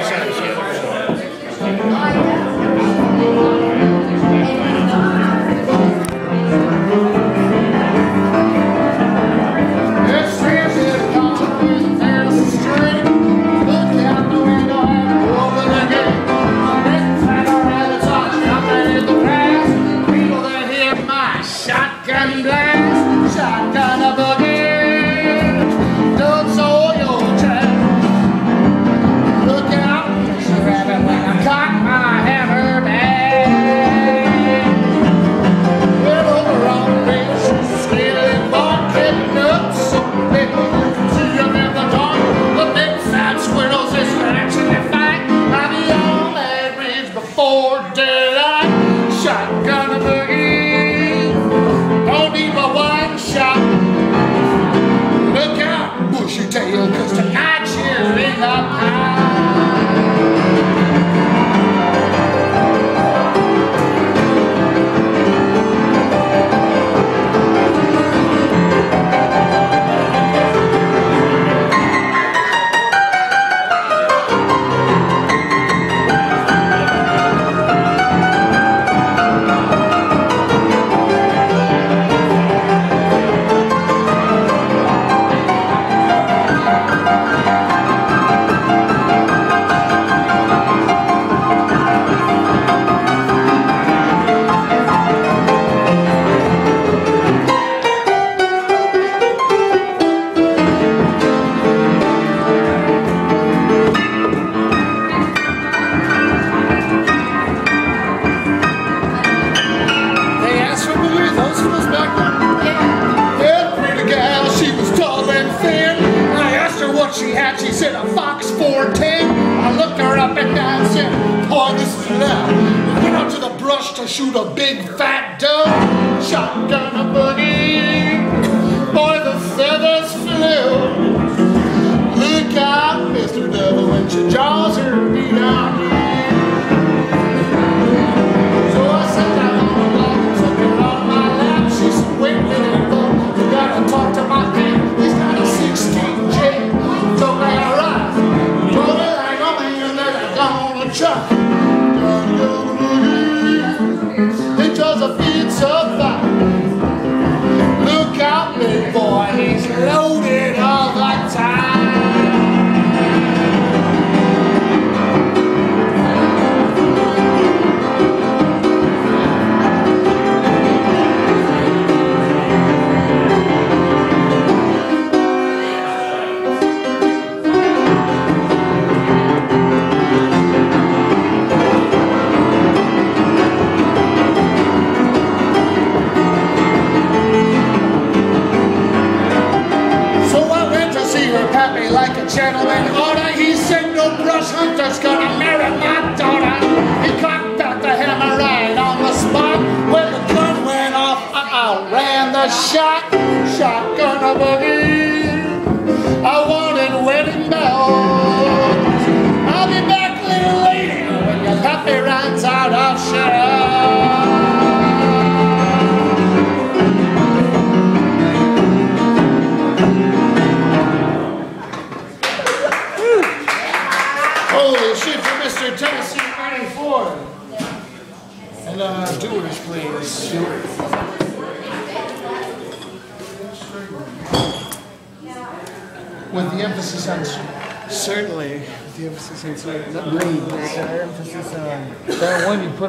Buenos Aires. left. Went out to the brush to shoot a big fat doe. Shotgun a boogie. Laura. gentlemen, order, he said no brush hunter's gonna marry my daughter. He cocked out the hammer right on the spot When the gun went off. I ran the shot. And uh, doers, please. Doers. with the emphasis on certainly, with the emphasis on certainly, not emphasis on that one you put.